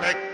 make